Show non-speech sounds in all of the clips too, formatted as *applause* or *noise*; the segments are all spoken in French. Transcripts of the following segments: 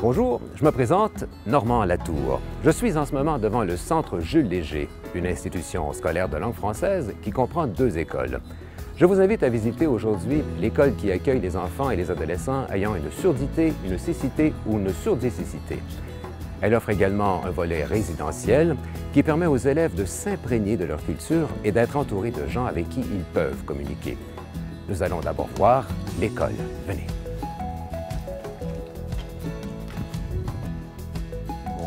Bonjour, je me présente Normand Latour. Je suis en ce moment devant le Centre Jules Léger, une institution scolaire de langue française qui comprend deux écoles. Je vous invite à visiter aujourd'hui l'école qui accueille les enfants et les adolescents ayant une surdité, une cécité ou une surdicécité. Elle offre également un volet résidentiel qui permet aux élèves de s'imprégner de leur culture et d'être entourés de gens avec qui ils peuvent communiquer. Nous allons d'abord voir l'école. Venez.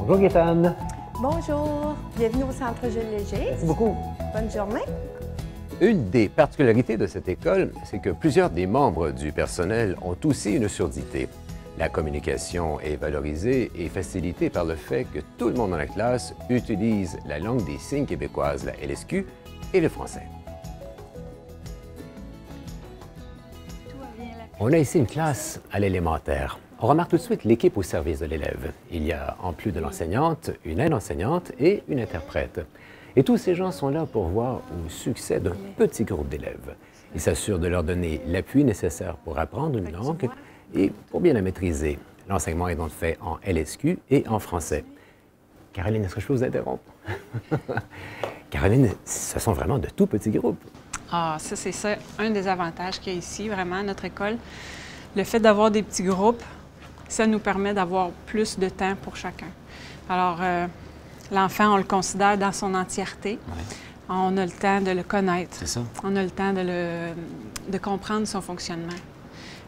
Bonjour Gaétane. Bonjour, bienvenue au Centre Jules Léger. Merci beaucoup. Bonne journée. Une des particularités de cette école, c'est que plusieurs des membres du personnel ont aussi une surdité. La communication est valorisée et facilitée par le fait que tout le monde dans la classe utilise la langue des signes québécoise, la LSQ, et le français. On a ici une classe à l'élémentaire. On remarque tout de suite l'équipe au service de l'élève. Il y a, en plus de l'enseignante, une aide-enseignante et une interprète. Et tous ces gens sont là pour voir au succès d'un petit groupe d'élèves. Ils s'assurent de leur donner l'appui nécessaire pour apprendre une langue et pour bien la maîtriser. L'enseignement est donc fait en LSQ et en français. Caroline, est-ce que je peux vous interrompre? *laughs* Caroline, ce sont vraiment de tout petits groupes. Ah, ça, c'est ça, un des avantages qu'il y a ici, vraiment, à notre école. Le fait d'avoir des petits groupes, ça nous permet d'avoir plus de temps pour chacun. Alors, euh, l'enfant, on le considère dans son entièreté. On a le temps de le connaître. C'est ça. On a le temps de, le, de comprendre son fonctionnement.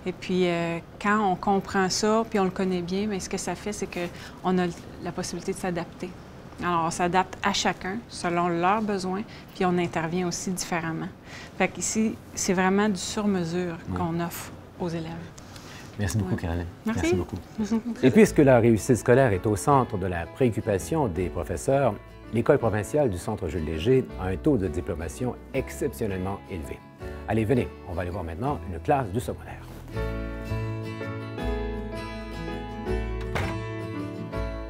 Et puis, euh, quand on comprend ça, puis on le connaît bien, mais ce que ça fait, c'est qu'on a la possibilité de s'adapter. Alors, on s'adapte à chacun selon leurs besoins, puis on intervient aussi différemment. Fait qu'ici, c'est vraiment du sur-mesure qu'on offre aux élèves. Merci beaucoup, Ouais. Caroline. Merci. beaucoup. *laughs* Et puisque la réussite scolaire est au centre de la préoccupation des professeurs, l'École provinciale du Centre Jules Léger a un taux de diplomation exceptionnellement élevé. Allez, venez, on va aller voir maintenant une classe du secondaire.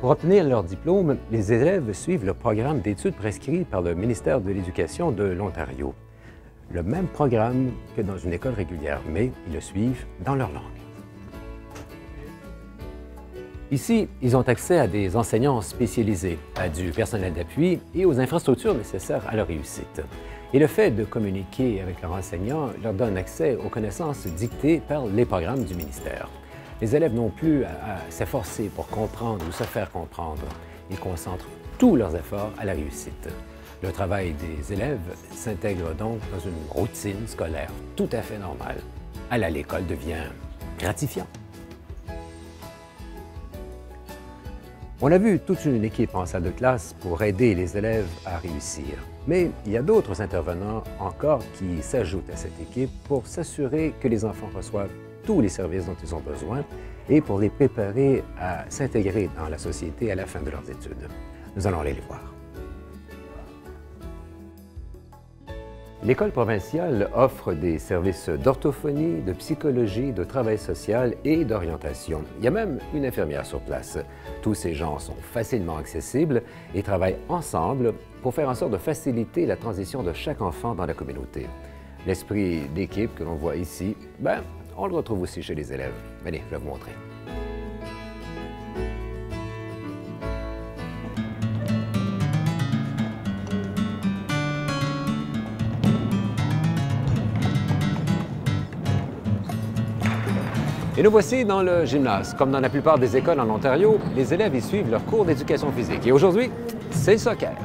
Pour obtenir leur diplôme, les élèves suivent le programme d'études prescrit par le ministère de l'Éducation de l'Ontario. Le même programme que dans une école régulière, mais ils le suivent dans leur langue. Ici, ils ont accès à des enseignants spécialisés, à du personnel d'appui et aux infrastructures nécessaires à leur réussite. Et le fait de communiquer avec leurs enseignants leur donne accès aux connaissances dictées par les programmes du ministère. Les élèves n'ont plus à, s'efforcer pour comprendre ou se faire comprendre. Ils concentrent tous leurs efforts à la réussite. Le travail des élèves s'intègre donc dans une routine scolaire tout à fait normale. Aller à l'école devient gratifiant. On a vu toute une équipe en salle de classe pour aider les élèves à réussir. Mais il y a d'autres intervenants encore qui s'ajoutent à cette équipe pour s'assurer que les enfants reçoivent tous les services dont ils ont besoin et pour les préparer à s'intégrer dans la société à la fin de leurs études. Nous allons aller les voir. L'École provinciale offre des services d'orthophonie, de psychologie, de travail social et d'orientation. Il y a même une infirmière sur place. Tous ces gens sont facilement accessibles et travaillent ensemble pour faire en sorte de faciliter la transition de chaque enfant dans la communauté. L'esprit d'équipe que l'on voit ici, ben, on le retrouve aussi chez les élèves. Venez, je vais vous montrer. Et nous voici dans le gymnase. Comme dans la plupart des écoles en Ontario, les élèves y suivent leur cours d'éducation physique. Et aujourd'hui, c'est le soccer.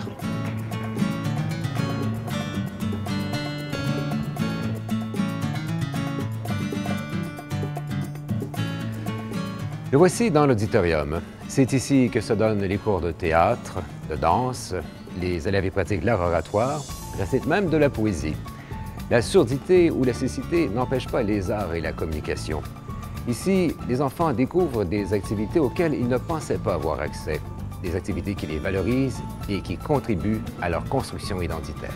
Le voici dans l'auditorium. C'est ici que se donnent les cours de théâtre, de danse. Les élèves y pratiquent l'art oratoire, récitent même de la poésie. La surdité ou la cécité n'empêche pas les arts et la communication. Ici, les enfants découvrent des activités auxquelles ils ne pensaient pas avoir accès, des activités qui les valorisent et qui contribuent à leur construction identitaire.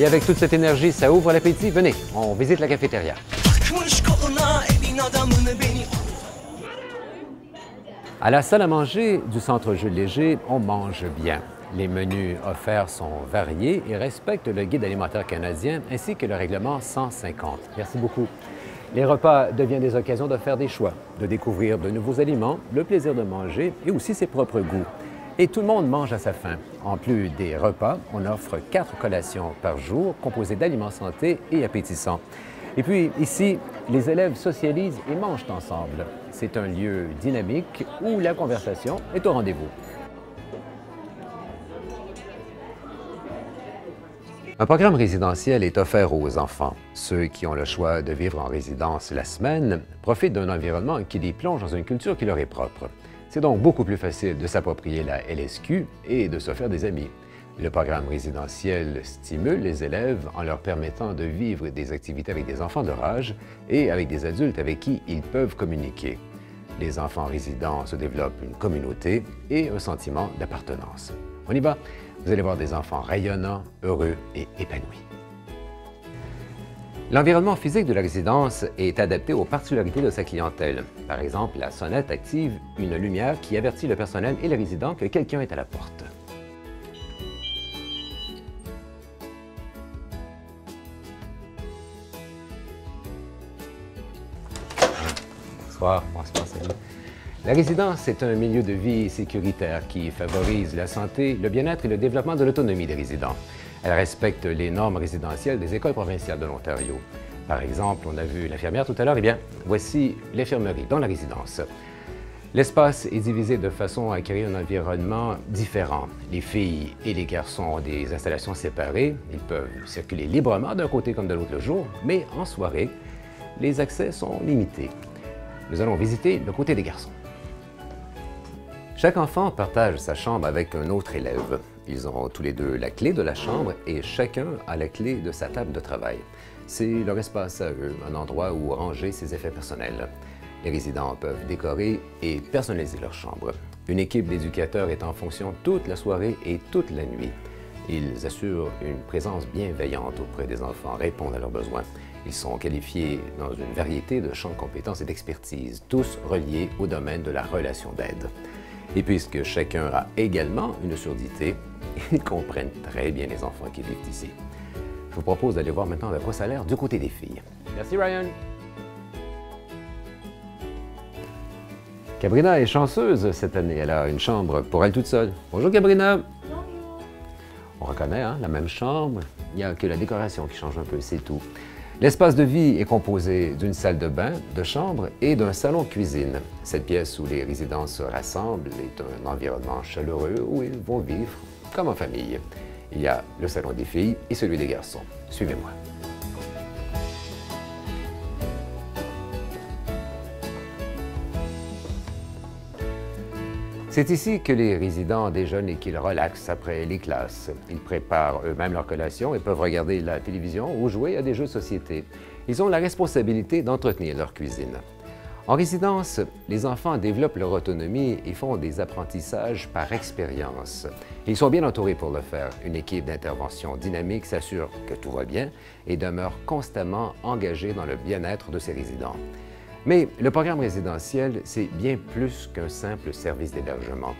Et avec toute cette énergie, ça ouvre l'appétit. Venez, on visite la cafétéria. À la salle à manger du Centre Jules Léger, on mange bien. Les menus offerts sont variés et respectent le guide alimentaire canadien ainsi que le règlement 150. Merci beaucoup. Les repas deviennent des occasions de faire des choix, de découvrir de nouveaux aliments, le plaisir de manger et aussi ses propres goûts. Et tout le monde mange à sa faim. En plus des repas, on offre quatre collations par jour composées d'aliments santé et appétissants. Et puis ici, les élèves socialisent et mangent ensemble. C'est un lieu dynamique où la conversation est au rendez-vous. Un programme résidentiel est offert aux enfants. Ceux qui ont le choix de vivre en résidence la semaine profitent d'un environnement qui les plonge dans une culture qui leur est propre. C'est donc beaucoup plus facile de s'approprier la LSQ et de se faire des amis. Le programme résidentiel stimule les élèves en leur permettant de vivre des activités avec des enfants de leur âge et avec des adultes avec qui ils peuvent communiquer. Les enfants résidents se développent une communauté et un sentiment d'appartenance. On y va. Vous allez voir des enfants rayonnants, heureux et épanouis. L'environnement physique de la résidence est adapté aux particularités de sa clientèle. Par exemple, la sonnette active une lumière qui avertit le personnel et les résidents que quelqu'un est à la porte. La résidence est un milieu de vie sécuritaire qui favorise la santé, le bien-être et le développement de l'autonomie des résidents. Elle respecte les normes résidentielles des écoles provinciales de l'Ontario. Par exemple, on a vu l'infirmière tout à l'heure, eh bien, voici l'infirmerie dans la résidence. L'espace est divisé de façon à créer un environnement différent. Les filles et les garçons ont des installations séparées. Ils peuvent circuler librement d'un côté comme de l'autre le jour, mais en soirée, les accès sont limités. Nous allons visiter le côté des garçons. Chaque enfant partage sa chambre avec un autre élève. Ils auront tous les deux la clé de la chambre et chacun a la clé de sa table de travail. C'est leur espace à eux, un endroit où ranger ses effets personnels. Les résidents peuvent décorer et personnaliser leur chambre. Une équipe d'éducateurs est en fonction toute la soirée et toute la nuit. Ils assurent une présence bienveillante auprès des enfants, répondent à leurs besoins. Ils sont qualifiés dans une variété de champs de compétences et d'expertise, tous reliés au domaine de la relation d'aide. Et puisque chacun a également une surdité, *laughs* ils comprennent très bien les enfants qui vivent ici. Je vous propose d'aller voir maintenant avec quoi ça a l'air du côté des filles. Merci Ryan. Cabrina est chanceuse cette année. Elle a une chambre pour elle toute seule. Bonjour Cabrina. Bonjour. On reconnaît hein, la même chambre. Il n'y a que la décoration qui change un peu, c'est tout. L'espace de vie est composé d'une salle de bain, de chambre et d'un salon cuisine. Cette pièce où les résidents se rassemblent est un environnement chaleureux où ils vont vivre comme en famille. Il y a le salon des filles et celui des garçons. Suivez-moi. C'est ici que les résidents déjeunent et qu'ils relaxent après les classes. Ils préparent eux-mêmes leur collation et peuvent regarder la télévision ou jouer à des jeux de société. Ils ont la responsabilité d'entretenir leur cuisine. En résidence, les enfants développent leur autonomie et font des apprentissages par expérience. Ils sont bien entourés pour le faire. Une équipe d'intervention dynamique s'assure que tout va bien et demeure constamment engagée dans le bien-être de ses résidents. Mais le programme résidentiel, c'est bien plus qu'un simple service d'hébergement.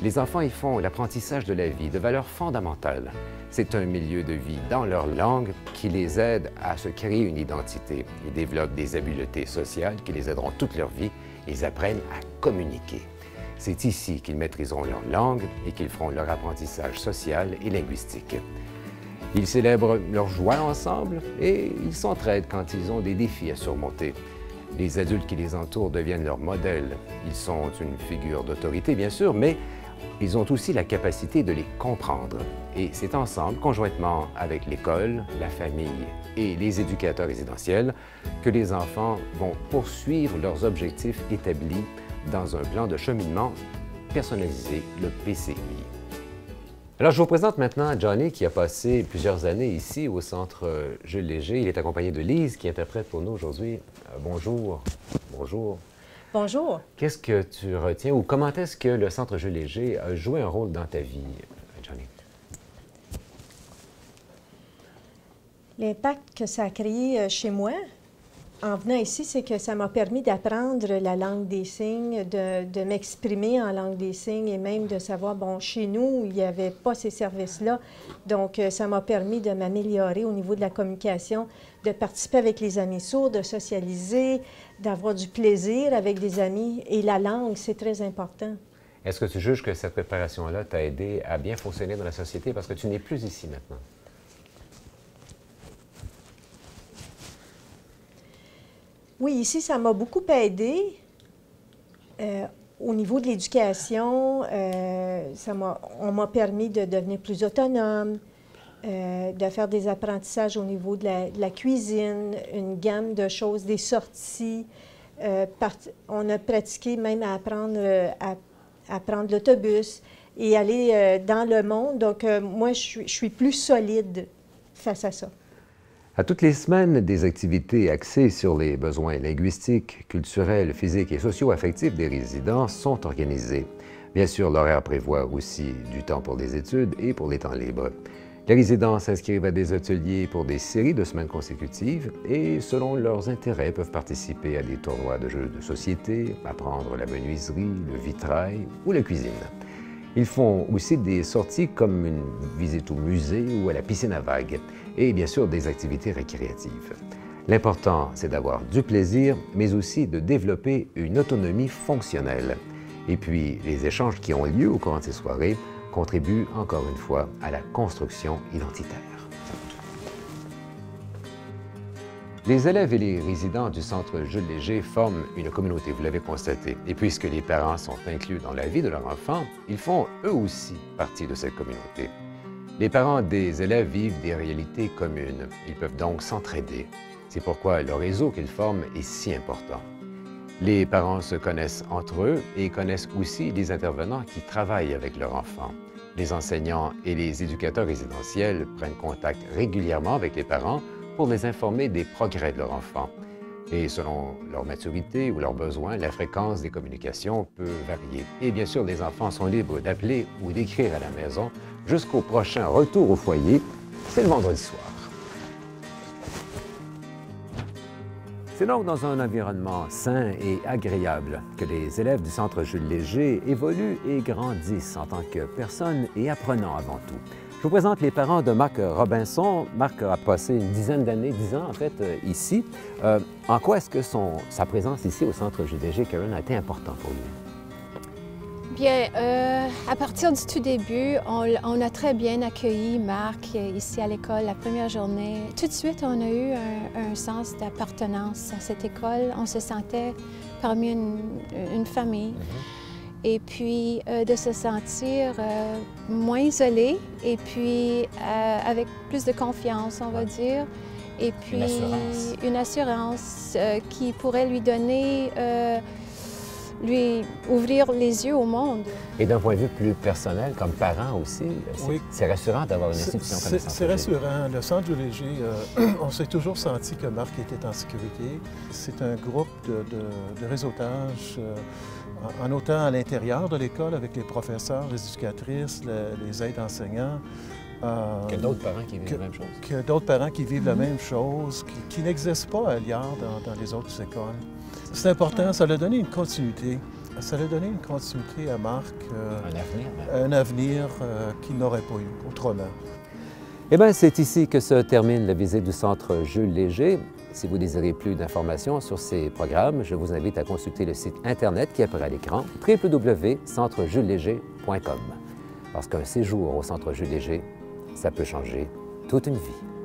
Les enfants y font l'apprentissage de la vie, de valeurs fondamentales. C'est un milieu de vie dans leur langue qui les aide à se créer une identité. Ils développent des habiletés sociales qui les aideront toute leur vie. Ils apprennent à communiquer. C'est ici qu'ils maîtriseront leur langue et qu'ils feront leur apprentissage social et linguistique. Ils célèbrent leur joie ensemble et ils s'entraident quand ils ont des défis à surmonter. Les adultes qui les entourent deviennent leurs modèles. Ils sont une figure d'autorité, bien sûr, mais ils ont aussi la capacité de les comprendre. Et c'est ensemble, conjointement avec l'école, la famille et les éducateurs résidentiels, que les enfants vont poursuivre leurs objectifs établis dans un plan de cheminement personnalisé, le PCI. Alors, je vous présente maintenant Johnny qui a passé plusieurs années ici au Centre euh, Jules Léger. Il est accompagné de Lise qui interprète pour nous aujourd'hui. Euh, bonjour. Bonjour. Bonjour. Qu'est-ce que tu retiens ou comment est-ce que le Centre Jules Léger a joué un rôle dans ta vie, Johnny? L'impact que ça a créé euh, chez moi, en venant ici, c'est que ça m'a permis d'apprendre la langue des signes, de, m'exprimer en langue des signes et même de savoir, bon, chez nous, il n'y avait pas ces services-là. Donc, euh, ça m'a permis de m'améliorer au niveau de la communication, de participer avec les amis sourds, de socialiser, d'avoir du plaisir avec des amis. Et la langue, c'est très important. Est-ce que tu juges que cette préparation-là t'a aidé à bien fonctionner dans la société? Parce que tu n'es plus ici maintenant? Oui, ici, ça m'a beaucoup aidé. Euh, au niveau de l'éducation, euh, on m'a permis de devenir plus autonome, euh, de faire des apprentissages au niveau de la, cuisine, une gamme de choses, des sorties. on a pratiqué même à apprendre à, prendre l'autobus et aller dans le monde. Donc, moi, je suis plus solide face à ça. À toutes les semaines, des activités axées sur les besoins linguistiques, culturels, physiques et socio-affectifs des résidents sont organisées. Bien sûr, l'horaire prévoit aussi du temps pour les études et pour les temps libres. Les résidents s'inscrivent à des ateliers pour des séries de semaines consécutives et, selon leurs intérêts, peuvent participer à des tournois de jeux de société, apprendre la menuiserie, le vitrail ou la cuisine. Ils font aussi des sorties comme une visite au musée ou à la piscine à vagues et bien sûr des activités récréatives. L'important, c'est d'avoir du plaisir, mais aussi de développer une autonomie fonctionnelle. Et puis, les échanges qui ont lieu au cours de ces soirées contribuent encore une fois à la construction identitaire. Les élèves et les résidents du Centre Jules Léger forment une communauté, vous l'avez constaté. Et puisque les parents sont inclus dans la vie de leur enfant, ils font eux aussi partie de cette communauté. Les parents des élèves vivent des réalités communes. Ils peuvent donc s'entraider. C'est pourquoi le réseau qu'ils forment est si important. Les parents se connaissent entre eux et connaissent aussi les intervenants qui travaillent avec leurs enfants. Les enseignants et les éducateurs résidentiels prennent contact régulièrement avec les parents pour les informer des progrès de leur enfant. Et selon leur maturité ou leurs besoins, la fréquence des communications peut varier. Et bien sûr, les enfants sont libres d'appeler ou d'écrire à la maison jusqu'au prochain retour au foyer. C'est le vendredi soir. C'est donc dans un environnement sain et agréable que les élèves du Centre Jules Léger évoluent et grandissent en tant que personnes et apprenants avant tout. Je vous présente les parents de Marc Robinson. Marc a passé une dizaine d'années, dix ans en fait, euh, ici. Euh, en quoi est-ce que son, sa présence ici au Centre JDG, Karen, a été importante pour lui? Bien, euh, à partir du tout début, on, a très bien accueilli Marc ici à l'école la première journée. Tout de suite, on a eu un, sens d'appartenance à cette école. On se sentait parmi une, famille. Mm-hmm et puis euh, de se sentir euh, moins isolé et puis euh, avec plus de confiance, on va dire. Et puis une assurance, une assurance qui pourrait lui donner, lui ouvrir les yeux au monde. Et d'un point de vue plus personnel, comme parent aussi, c'est rassurant d'avoir une institution comme ça. C'est rassurant. Le Centre du Léger, *clears throat* on s'est toujours senti que Marc était en sécurité. C'est un groupe de, de, de réseautage en autant à l'intérieur de l'école avec les professeurs, les éducatrices, les aides enseignants. Euh, que d'autres parents qui vivent la même chose? Que d'autres parents qui vivent la même chose, qui, n'existent pas ailleurs dans, dans, les autres écoles. C'est important, ça a donné une continuité. Ça a donné une continuité à Marc. Euh, un avenir. Un avenir euh, qu'il n'aurait pas eu autrement. Eh bien, c'est ici que se termine la visite du Centre Jules Léger. Si vous désirez plus d'informations sur ces programmes, je vous invite à consulter le site Internet qui apparaît à l'écran, www.centrejulesléger.com. Parce qu'un séjour au Centre Jules Léger, ça peut changer toute une vie.